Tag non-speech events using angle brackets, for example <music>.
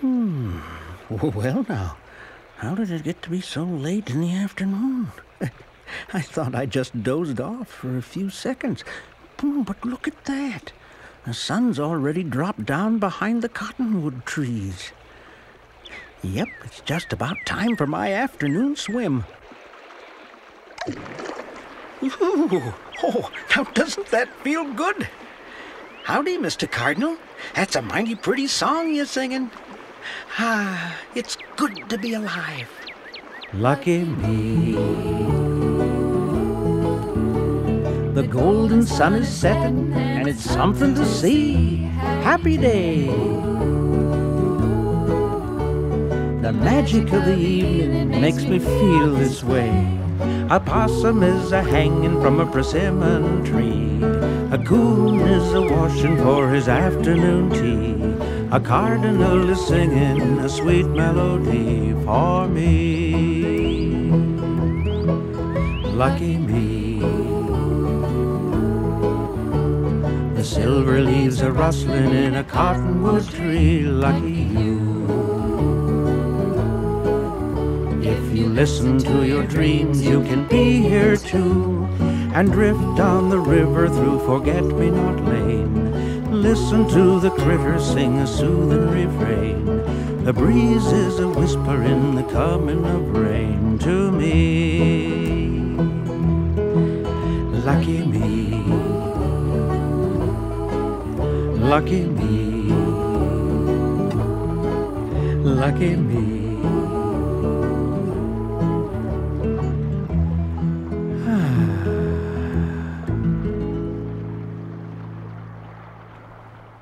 Hmm. Well, now, how did it get to be so late in the afternoon? <laughs> I thought I just dozed off for a few seconds. Hmm, But look at that. The sun's already dropped down behind the cottonwood trees. Yep, it's just about time for my afternoon swim. Ooh, oh, now doesn't that feel good? Howdy, Mr. Cardinal. That's a mighty pretty song you're singing. Ah, <sighs> it's good to be alive. Lucky me. The golden sun is setting, and it's something to see. Happy day. The magic of the evening makes me feel this way. A possum is a hanging from a persimmon tree. A coon is a washing for his afternoon tea. A cardinal is singing a sweet melody for me. Lucky me. The silver leaves are rustling in a cottonwood tree. Lucky you. If you listen to your dreams, you can be here too. And drift down the river through Forget Me Not Lane. Listen to the critters sing a soothing refrain. The breeze is a whisper in the coming of rain to me. Lucky me. Lucky me. Lucky me.